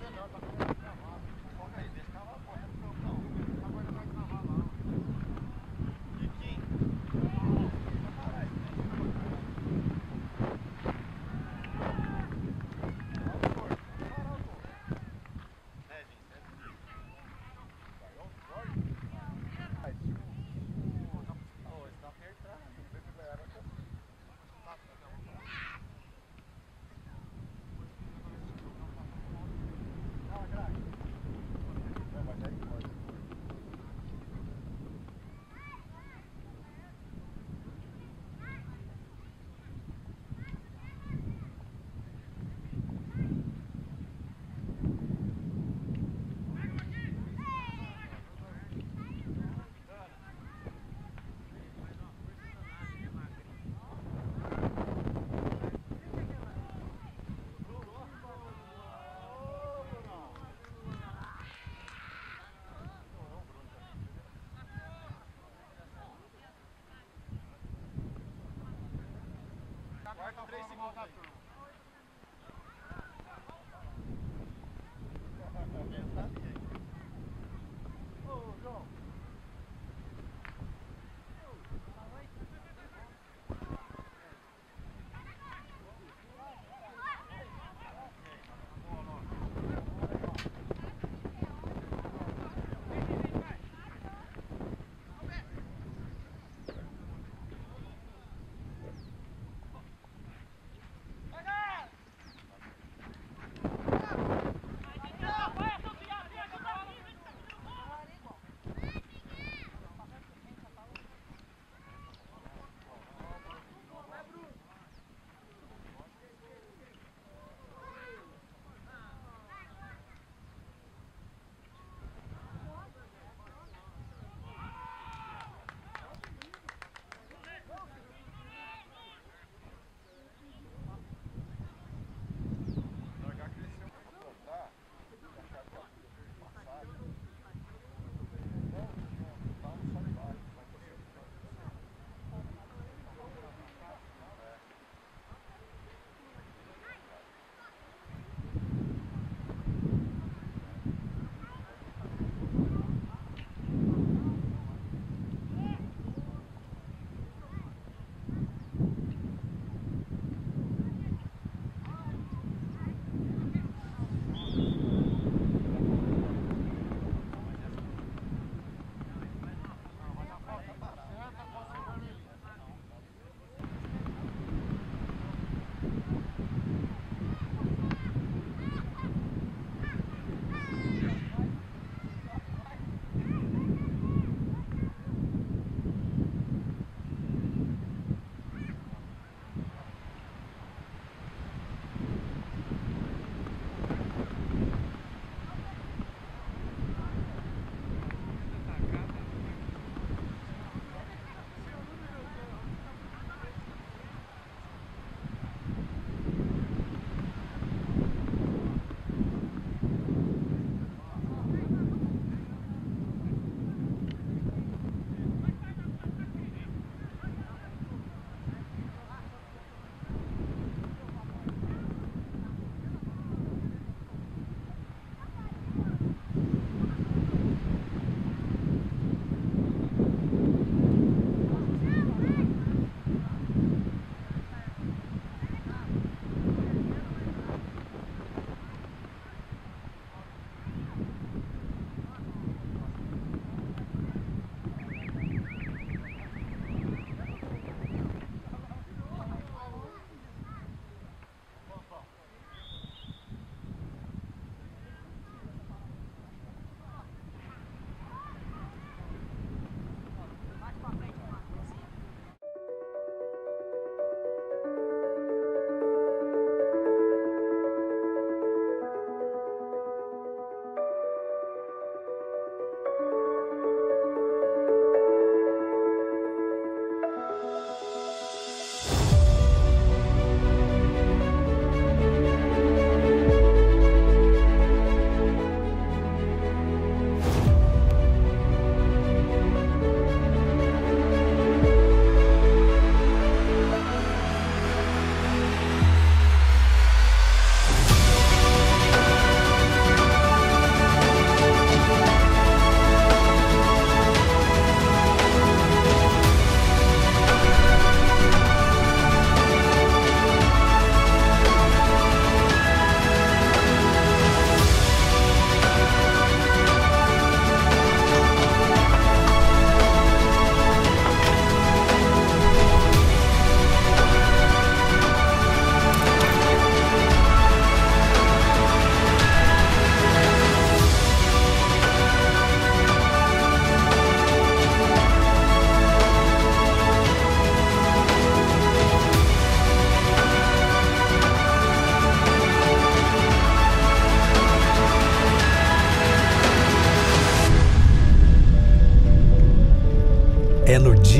Yeah, no, no. Com 3 segundos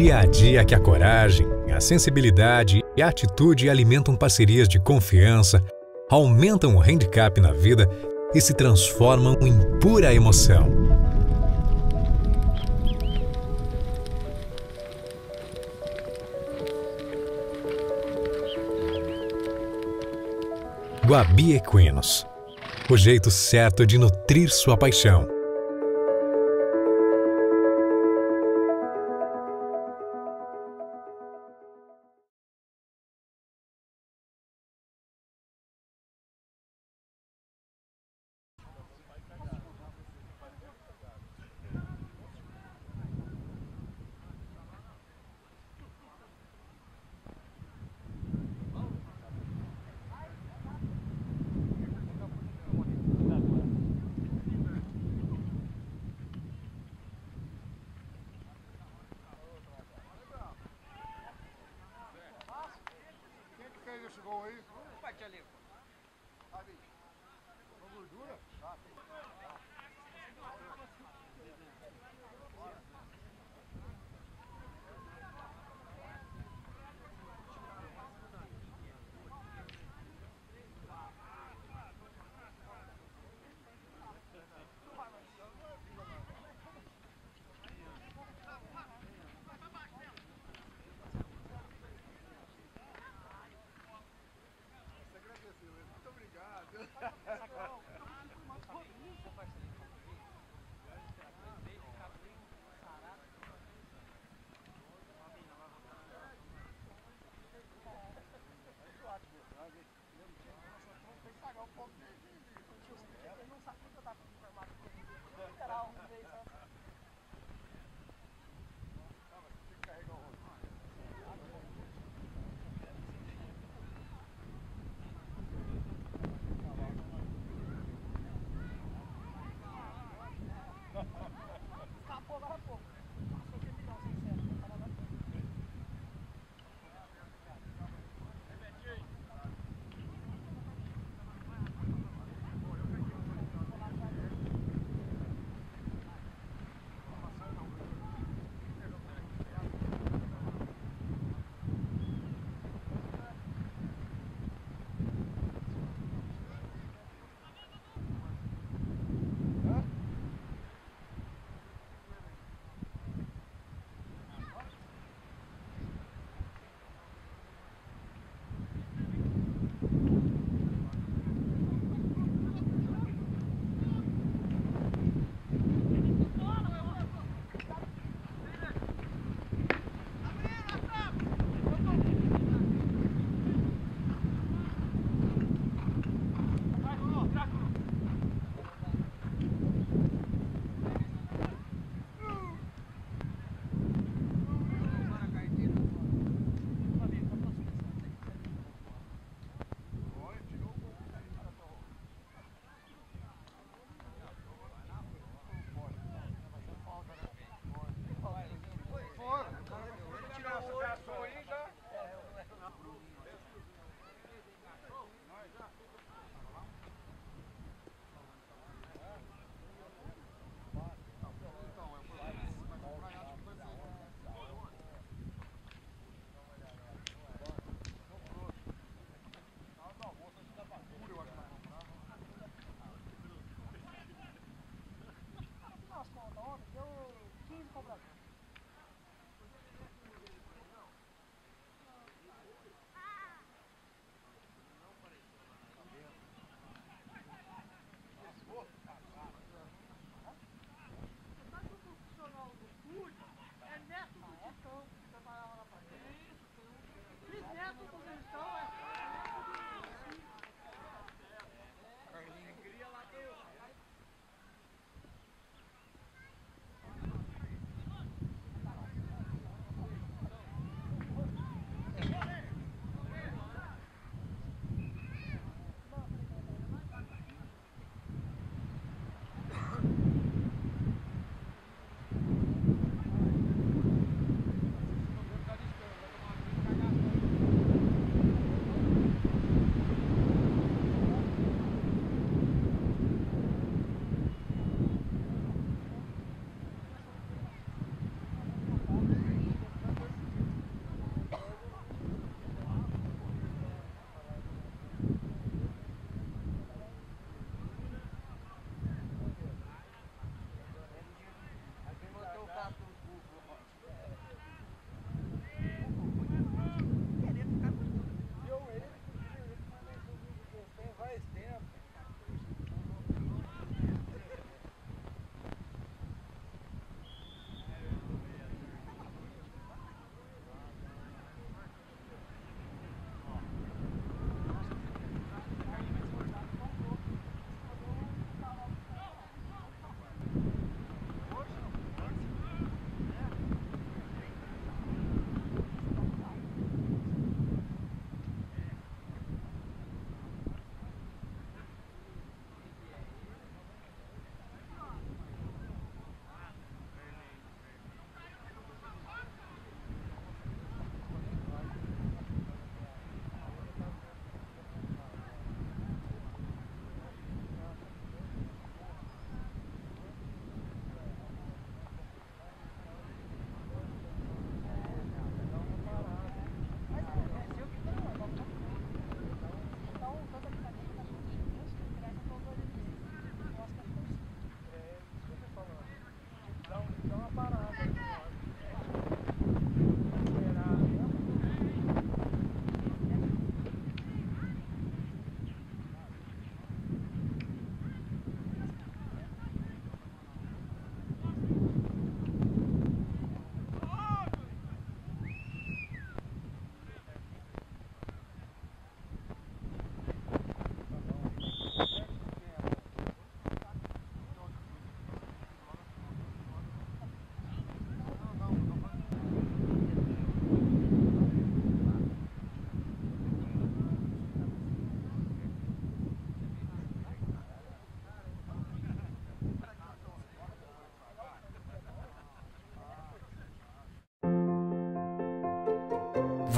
dia a dia que a coragem, a sensibilidade e a atitude alimentam parcerias de confiança, aumentam o handicap na vida e se transformam em pura emoção. Guabi Equinos. O jeito certo de nutrir sua paixão.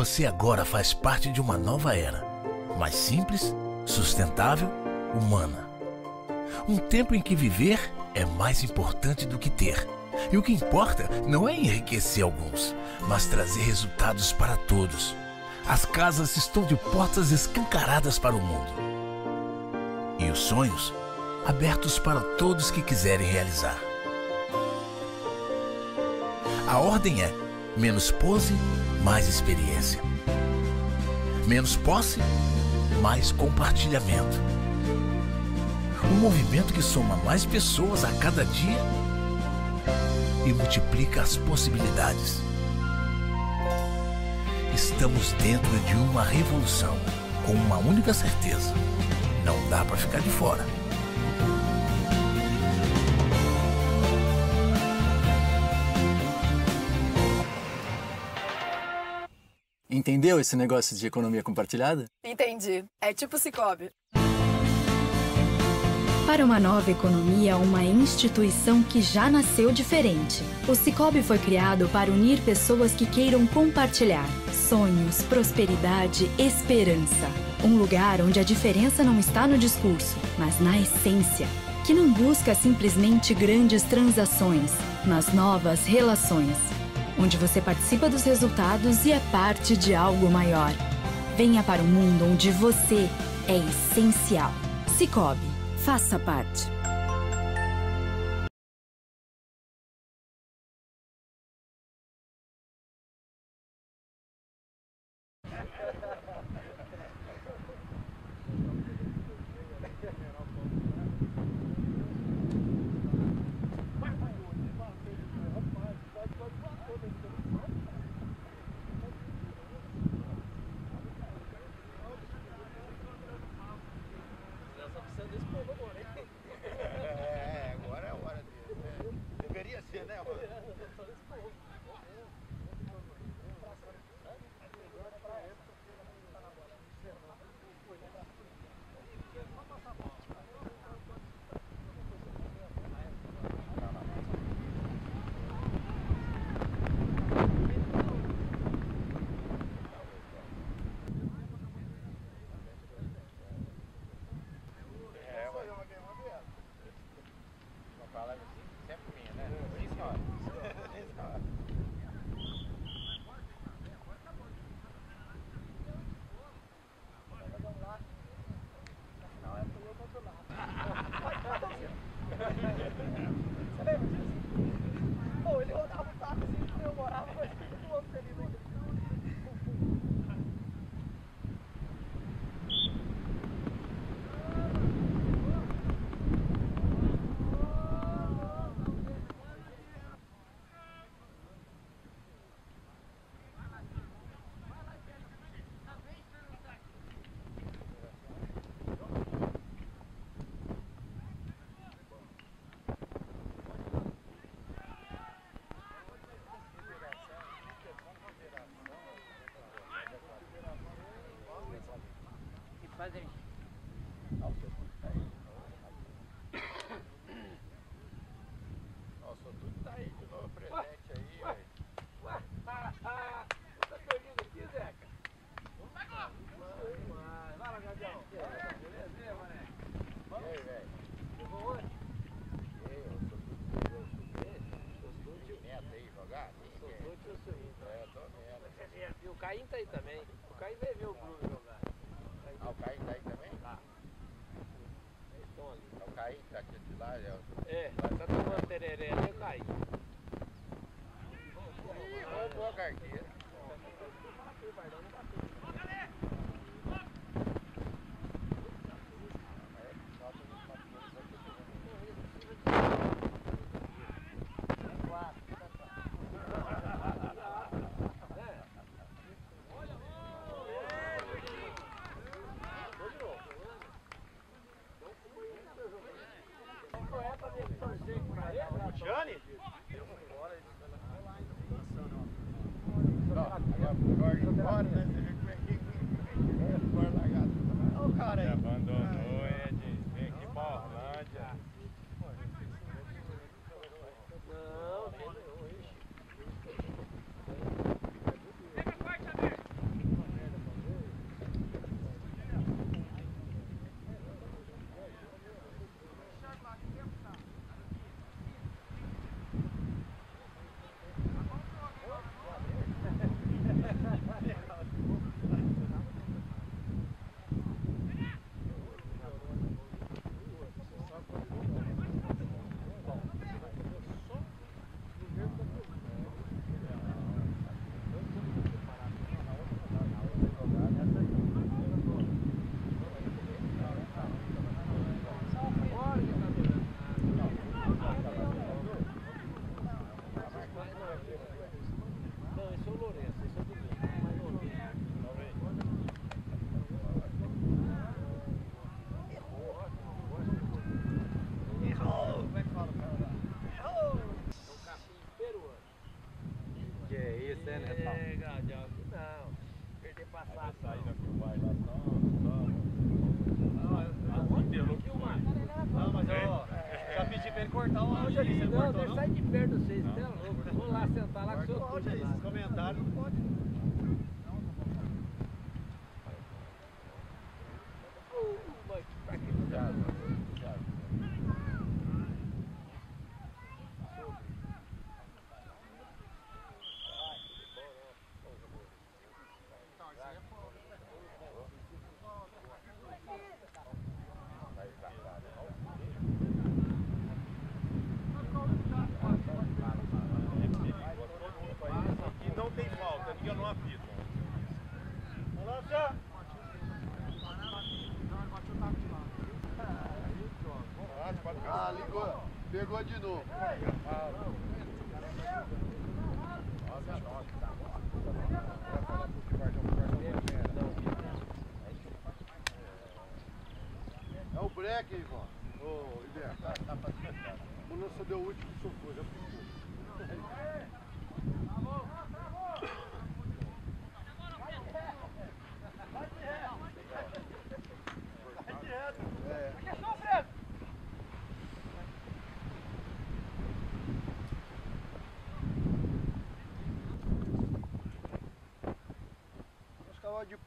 Você agora faz parte de uma nova era, mais simples, sustentável, humana. Um tempo em que viver é mais importante do que ter. E o que importa não é enriquecer alguns, mas trazer resultados para todos. As casas estão de portas escancaradas para o mundo. E os sonhos abertos para todos que quiserem realizar. A ordem é menos pose, mais experiência. Menos posse, mais compartilhamento. Um movimento que soma mais pessoas a cada dia e multiplica as possibilidades. Estamos dentro de uma revolução com uma única certeza: não dá para ficar de fora. Entendeu esse negócio de economia compartilhada? Entendi. É tipo Cicobi. Para uma nova economia, uma instituição que já nasceu diferente. O Cicobi foi criado para unir pessoas que queiram compartilhar sonhos, prosperidade, esperança. Um lugar onde a diferença não está no discurso, mas na essência. Que não busca simplesmente grandes transações, mas novas relações. Onde você participa dos resultados e é parte de algo maior. Venha para um mundo onde você é essencial. Cicobi. Faça parte. Ôi, lô đau feel bad.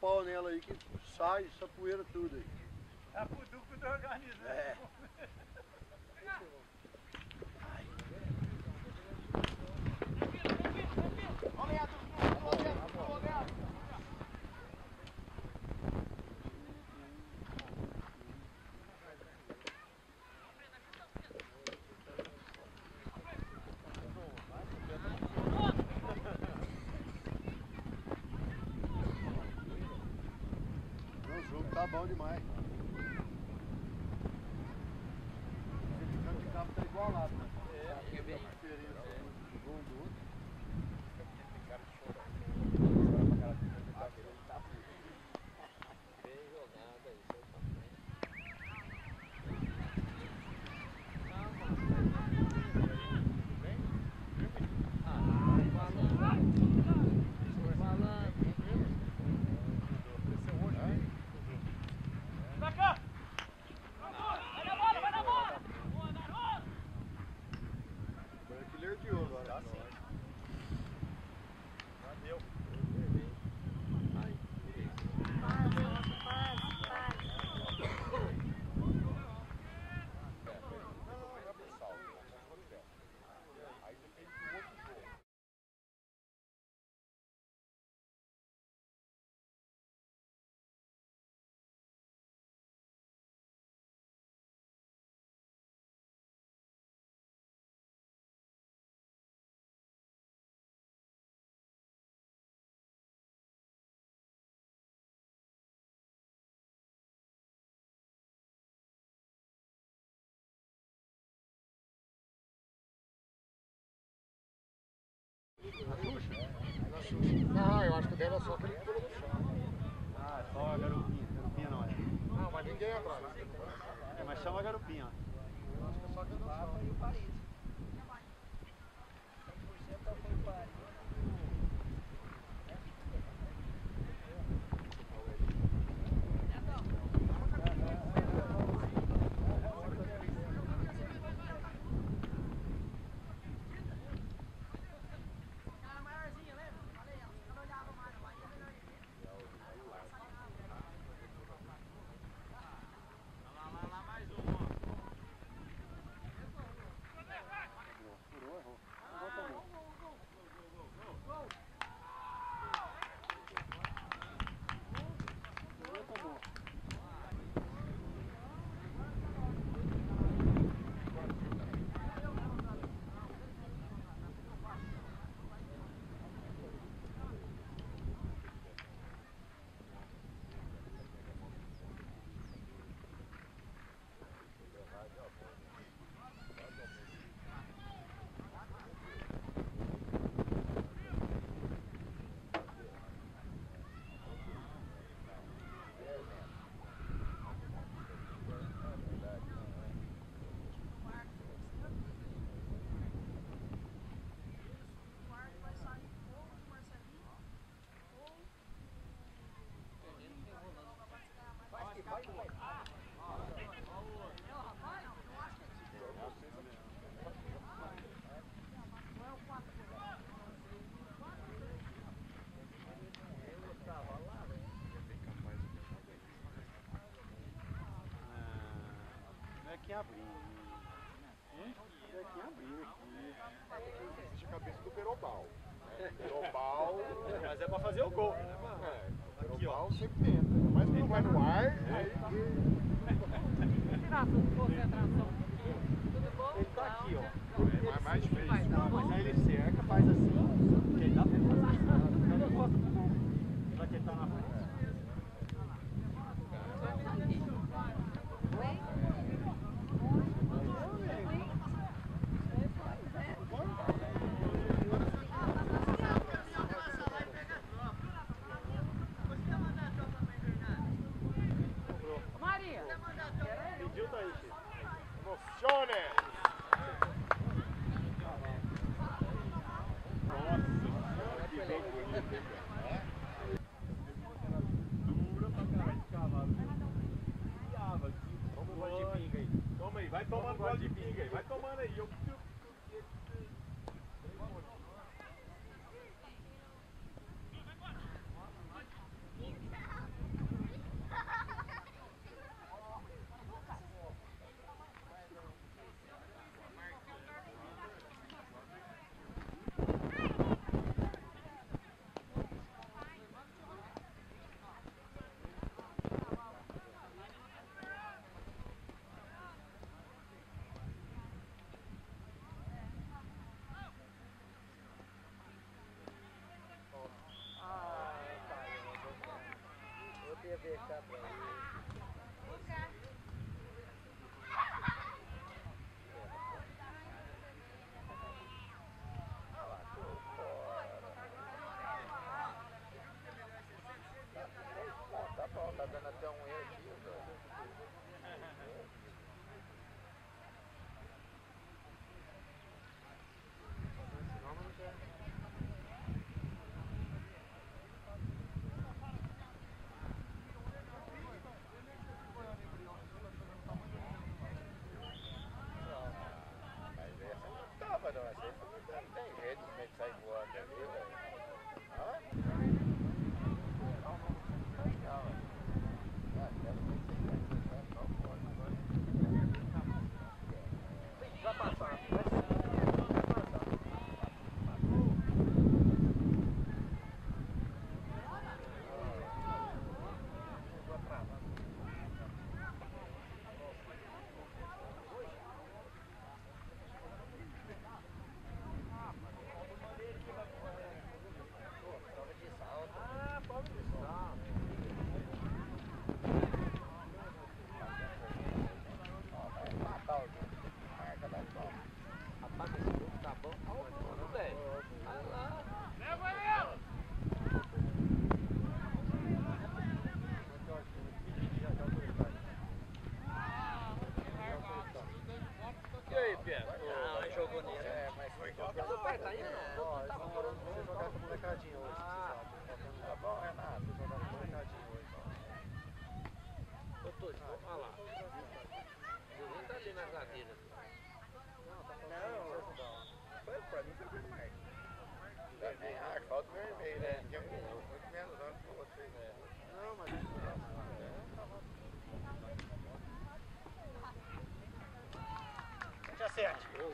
pau nela aí que sai essa poeira tudo aí. É a puduca do organismo. É. Não, eu acho que dela é só aquele que pulou chão. Ah, é só a garupinha. Garupinha não é. Não, mas ninguém é atrás. É, mas chama a garupinha, ó. que abrir. Tem que aqui. Existe a cabeça do Perobal. Né? Perobal. Mas é pra fazer o gol, né, mano? É, o Perobal aqui, sempre tenta. Mas quando vai no ar, é. aí. Ele tá aqui, ó. Gracias.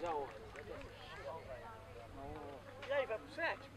a 11. E aí, vai pro 7?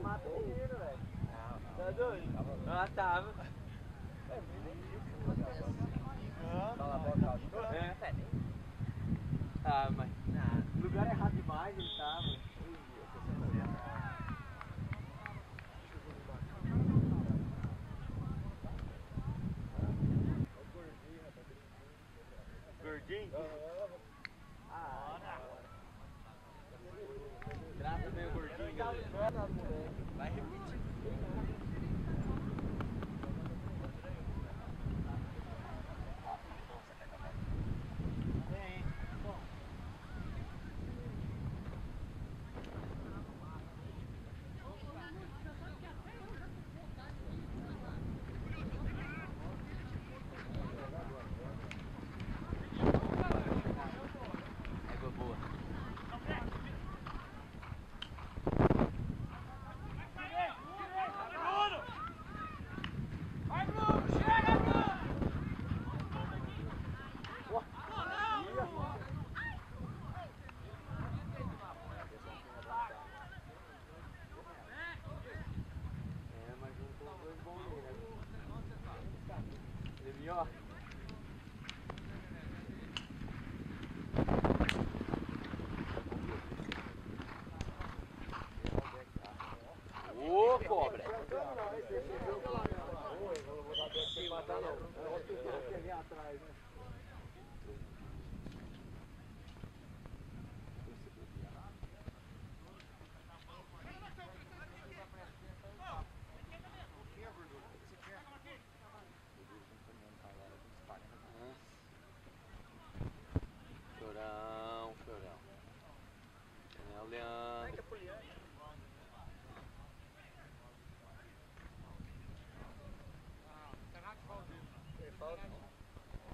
Mata o dinheiro, velho. Tá doido? Não, tava.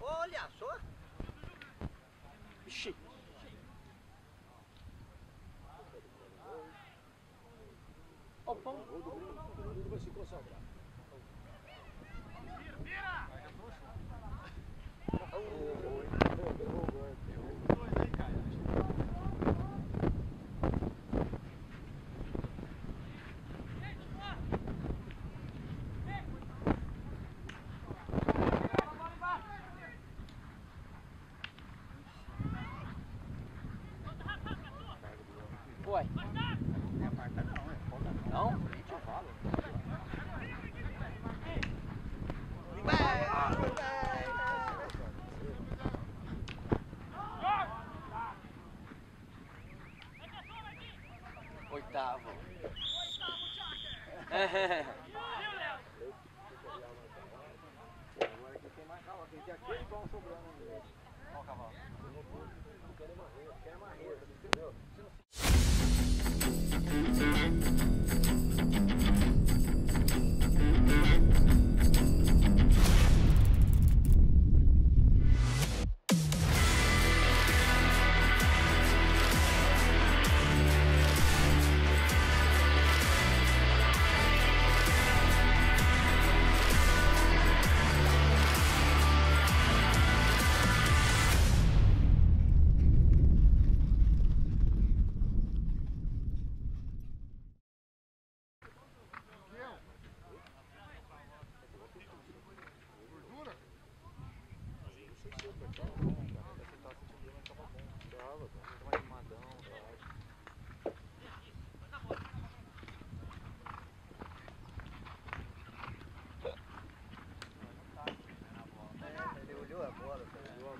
Olha só. Ixi. O Rodrigo vai se consagrar.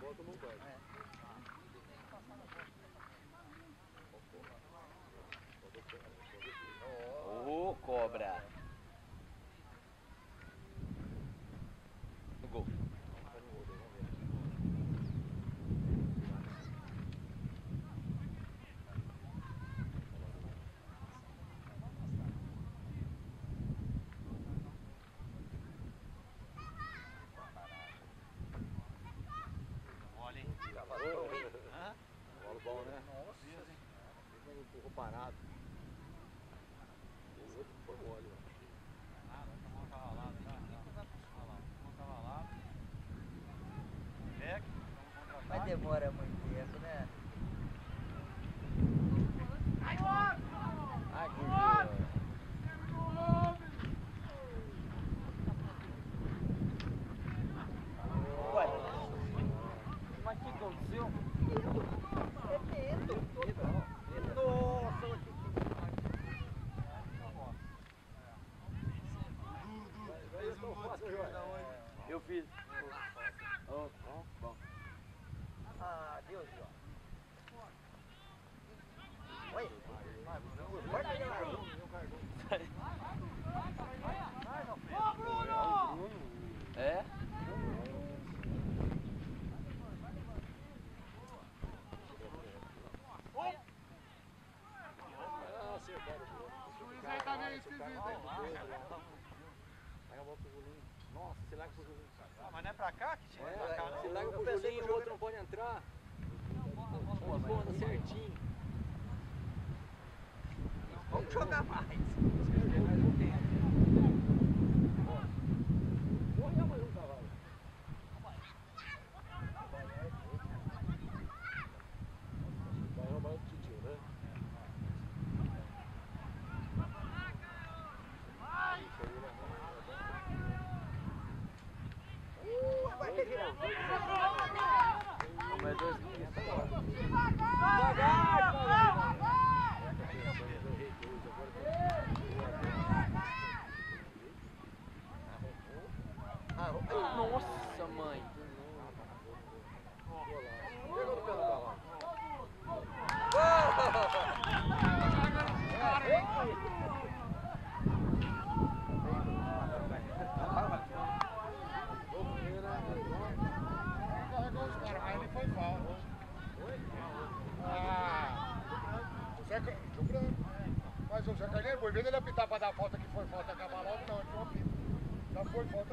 bola tomou um. É. Ô, oh, cobra! demora muito. Ah, mas não é pra cá que tira? É, pra cá, não. Você larga pro Julinho, o outro não pode entrar. Não, bola, bola, bola. certinho. Vamos jogar mais. Depois, vendo ele apitar pra dar falta, que foi falta acabar logo, não, ele não apita. Já foi falta.